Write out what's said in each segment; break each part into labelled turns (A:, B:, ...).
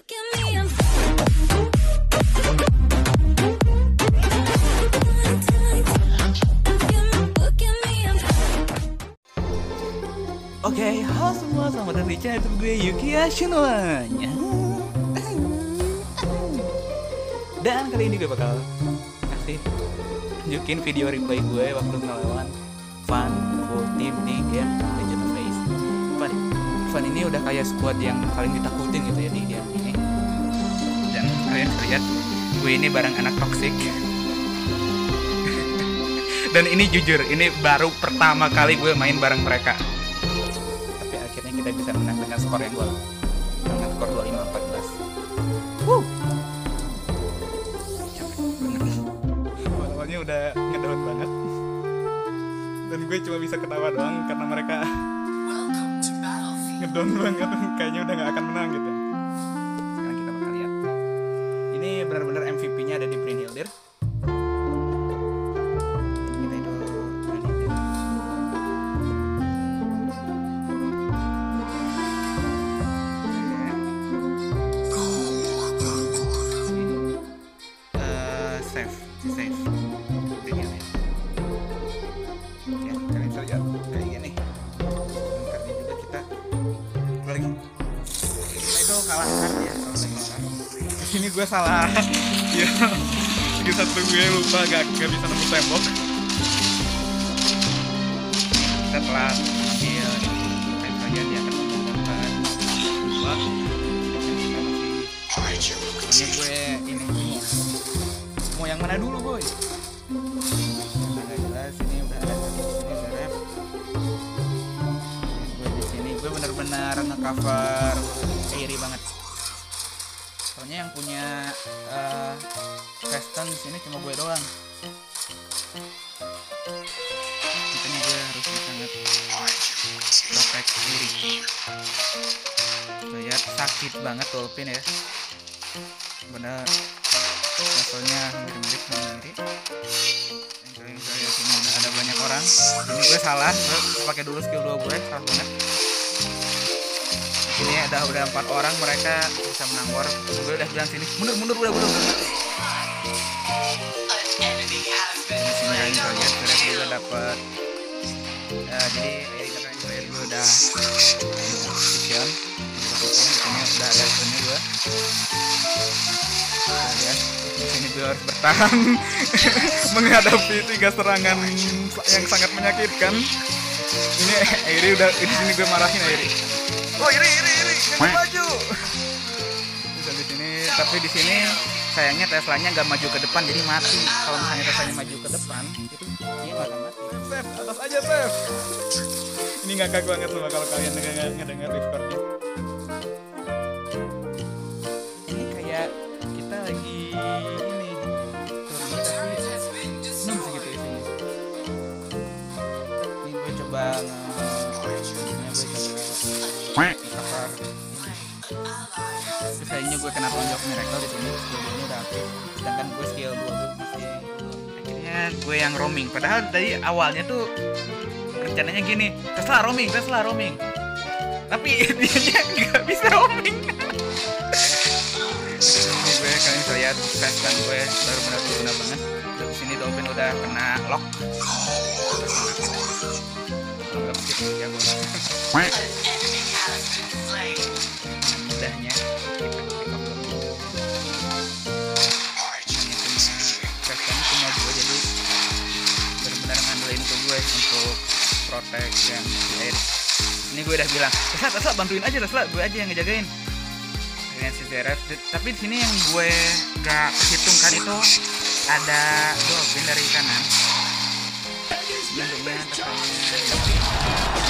A: Oke, halo semua, selamat datang di channel YouTube gue Yukiya Shinwanya Dan kali ini gue bakal kasih tunjukin video replay gue waktu ngelawan Fun full team di game Legend of Base Fun, Fun ini udah kayak squad yang paling ditakutin gitu ya di game ini kalian lihat, gue ini bareng anak toxic. Dan ini jujur, ini baru pertama kali gue main bareng mereka. Tapi akhirnya kita bisa menang dengan skor yang gol. Dengan skor 25 14 Wuh. awalnya udah ngedown banget. Dan gue cuma bisa ketawa doang karena mereka ngedown banget. Kayaknya udah nggak akan menang gitu kita itu kalah hard ya sini gue salah. ya. Di satu gue lupa gak, gak bisa nemu tembok. Kita telah saja dia akan dua. Ini gue ini mau yang mana dulu boy nggak jelas ini udah ada bener-bener ngecover Airi banget. Soalnya yang punya uh, Preston di sini cuma gue doang. Makanya gue harus sangat protect Airi lihat sakit banget Dolphin ya. Bener levelnya mirip-mirip sama udah ada banyak orang. Ini gue salah gue pakai dulu skill 2 gue salah banget ini ada udah empat orang mereka bisa menang war gue udah bilang sini mundur mundur udah mundur di sini kalian bisa lihat gue juga dapat Eh, jadi ya itu kan gue gue udah di sini udah ada sini gue ya. Di sini gue harus bertahan menghadapi tiga serangan yang sangat menyakitkan. Ini Airi udah di sini gue marahin Airi. Oh Airi Airi Airi jangan maju. Bisa di sini tapi di sini sayangnya Teslanya nggak maju ke depan jadi mati. Kalau misalnya Teslanya maju ke depan itu dia nggak akan mati. Sef atas aja Sef. Ini ngakak banget loh kalau kalian ngedengar ngedengar Discordnya. Gue yang roaming. Padahal tadi awalnya tuh rencananya gini Tesla roaming Tesla roaming. Tapi dia nggak bisa roaming. Ini gue kalian bisa lihat fast kan gue baru benar berguna banget di sini Dolphin udah kena lock. Mudahnya. kita protect dan si air ini gue udah bilang Tesla Tesla bantuin aja Tesla gue aja yang ngejagain. Dengan si Zeref tapi di sini yang gue gak perhitungkan itu ada dolphin dari kanan. Bentuknya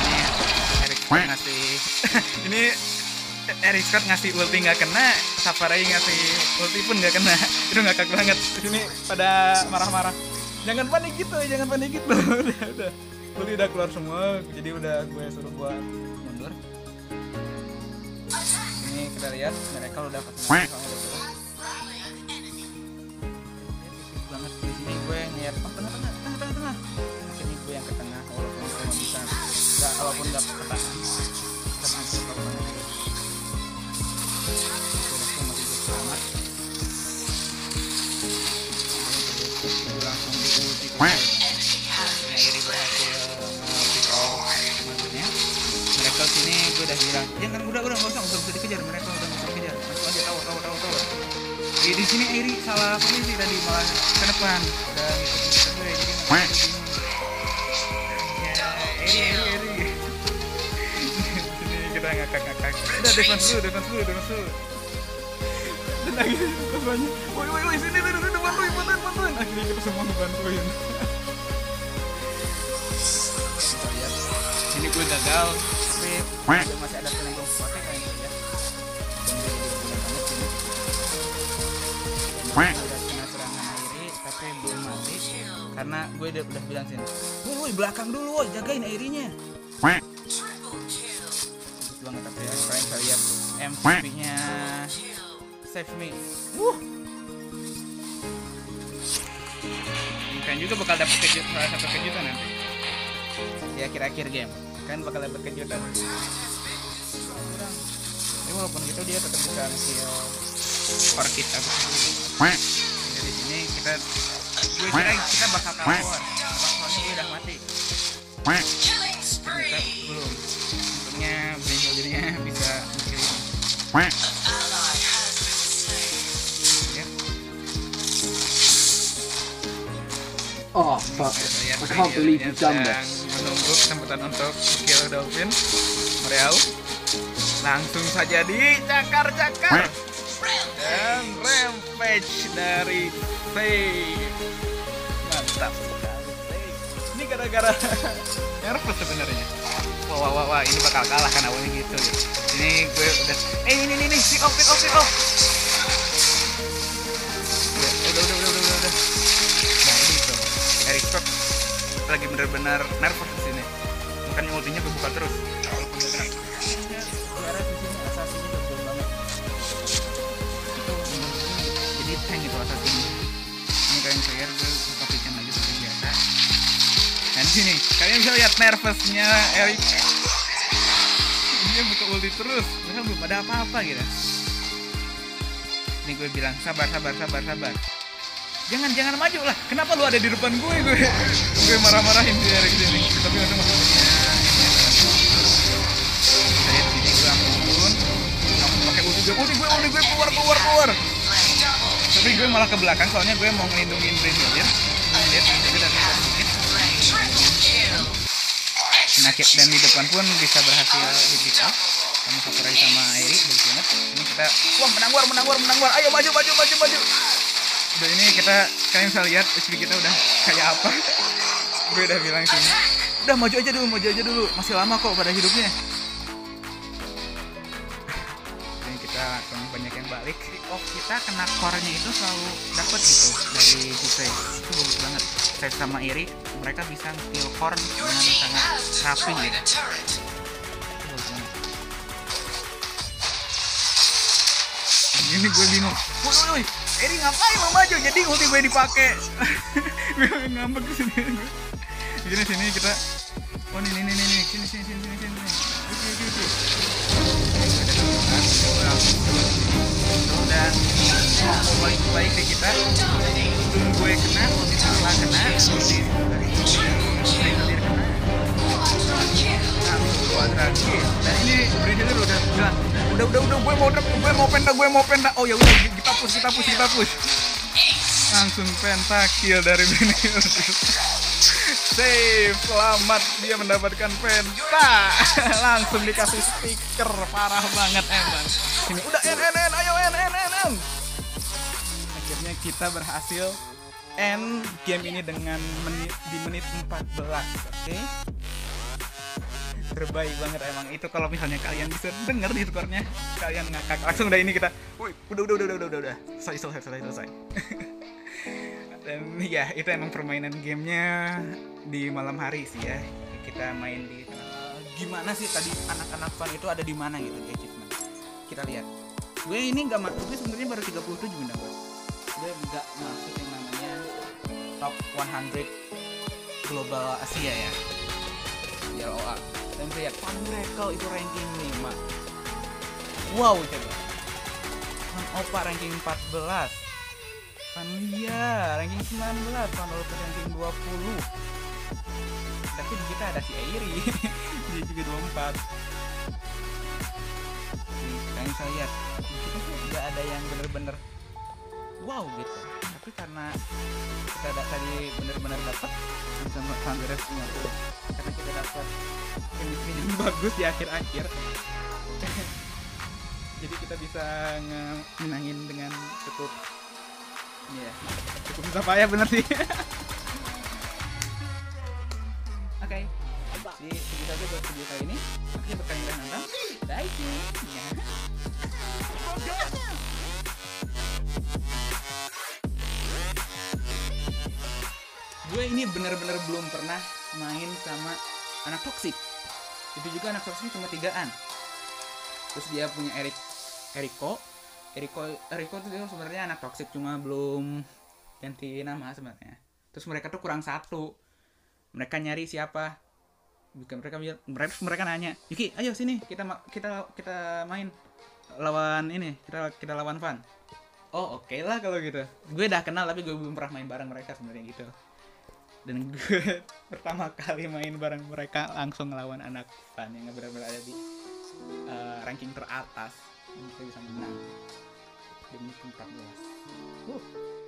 A: ini Eric Scott ngasih ini Eric Scott ngasih ulti nggak kena Safarai ngasih ulti pun nggak kena. Itu ngakak banget. Di sini pada marah-marah. Jangan panik gitu jangan panik gitu. Udah udah ulti udah keluar semua jadi udah gue suruh buat mundur. Ini kita lihat mereka udah ketemu bilang jangan udah udah nggak usah nggak usah dikejar mereka udah nggak usah dikejar. Masuk aja tahu tahu tahu tahu di di sini Eri salah posisi tadi malah ke depan. Udah ngikutin gue jadi ya Eri Eri Eri kita ngakak ngakak udah defense dulu defense dulu defense dulu. Dan akhirnya korbannya woi woi woi sini sini sini bantuin bantuin bantuin. Akhirnya kita semua ngebantuin. Sini gue gagal ya karena gue udah, udah bilang sini woi woi belakang dulu woi jagain Airinya banget tapi ya kalian bisa lihat MVP nya save me Wuh. Kalian juga bakal dapet kejut salah satu kejutan nanti di akhir-akhir game kalian bakal dapet kejutan. Ini walaupun gitu dia tetap bisa nge-kill core kita jadi sini kita gue kira kita bakal kalah war. Soalnya gue udah mati. Ternyata belum. Untungnya jadinya bisa nge-kill
B: Oh fuck. I can't believe you've done this.
A: menunggu kesempatan untuk kill Dolphin Meriau langsung saja dicakar-cakar. Dan rampage dari Faye mantap ini gara-gara nervous sebenarnya. Wah wah wah wah ini bakal kalah kan awalnya gitu. Ya ini gue udah eh ini ini ini pick off pick off pick off lagi benar-benar nervous di sini. Makanya ultinya kebuka terus. Jadi tank itu asasinya ini kalian bisa lihat gue buka lagi seperti biasa. Dan di sini kalian bisa lihat nervousnya Eric. Dia buka ulti terus. Padahal belum ada apa-apa gitu. Ini gue bilang sabar sabar sabar sabar jangan jangan maju lah. Kenapa lu ada di depan gue? Gue gue marah-marahin dia Eric sini. Tapi untung maksudnya kita lihat sini gue langsung pakai ulti gue. Ulti gue ulti gue. Keluar keluar keluar. Tapi gue malah ke belakang. Soalnya gue mau ngelindungin Brain Million lihat dari sedikit nah dan di depan pun bisa berhasil di up sama Sakurai sama Airi bagus banget ini kita wah menang war menang war menang war. Ayo maju maju maju maju udah ini kita kalian bisa lihat HP kita udah kayak apa. Gue udah bilang sini udah maju aja dulu maju aja dulu. Masih lama kok pada hidupnya. Ini kita langsung banyak yang balik. Oh kita kena core-nya itu selalu dapat gitu dari Jose itu bagus banget. Saya sama Iri mereka bisa kill core dengan sangat rapi gitu. Ini gue bingung. Woi woi Eri ngapain mau maju jadi ulti gue dipakai gue ngambek di sini gue sini sini kita oh ini ini ini ini sini sini sini sini sini oke oke oke dan balik balik deh kita sebelum gue kena ulti setelah kena ulti dari kena Quadraki dan ini Bridger udah bilang udah udah udah gue mau gue mau penta gue mau penta oh ya udah kita push kita push kita push. Langsung penta kill dari Bridger save selamat dia mendapatkan penta langsung dikasih stiker parah banget emang. Sini udah N N N ayo N N N N akhirnya kita berhasil end game ini dengan menit di menit 14 oke terbaik banget emang. Itu kalau misalnya kalian bisa denger di skornya kalian ngakak. Langsung udah ini kita. Woi udah udah udah udah udah udah. Selesai selesai selesai selesai. Dan ya itu emang permainan gamenya di malam hari sih ya. Kita main di tengah- gimana sih tadi anak-anak fan itu ada di mana gitu di achievement. Kita lihat. Gue ini nggak masuk gue sebenarnya baru 37 bintang gue gue nggak masuk yang namanya top 100 global Asia ya. Di LOA dan lihat Van Brekel itu ranking 5 wow coba Van Opa ranking 14 Van Lia ranking 19 Van Lopez ranking 20 tapi di kita ada si Airi. Dia juga 24 Nih, kalian bisa lihat. Di kita tuh nggak ada yang bener-bener wow gitu tapi karena kita ada tadi bener-bener dapat sama Congress semua karena kita dapat chemistry yang bagus di akhir-akhir. Jadi kita bisa menangin dengan cukup ya cukup susah payah bener sih. Oke. Jadi segitu aja buat video kali ini. Makasih yang udah nonton gue ini bener-bener belum pernah main sama anak toksik. Itu juga anak toksik cuma tigaan. Terus dia punya Erik Eriko. Eriko Eriko dia sebenarnya anak toksik cuma belum ganti nama sebenarnya. Terus mereka tuh kurang satu. Mereka nyari siapa. Mereka mereka mereka nanya Yuki ayo sini kita kita kita main lawan ini kita kita lawan Van. Oh oke lah kalau gitu. Gue udah kenal tapi gue belum pernah main bareng mereka sebenarnya gitu dan gue pertama kali main bareng mereka langsung ngelawan anak Van yang benar-benar ada di eh, ranking teratas. Yang kita bisa menang. Demi 14 uh,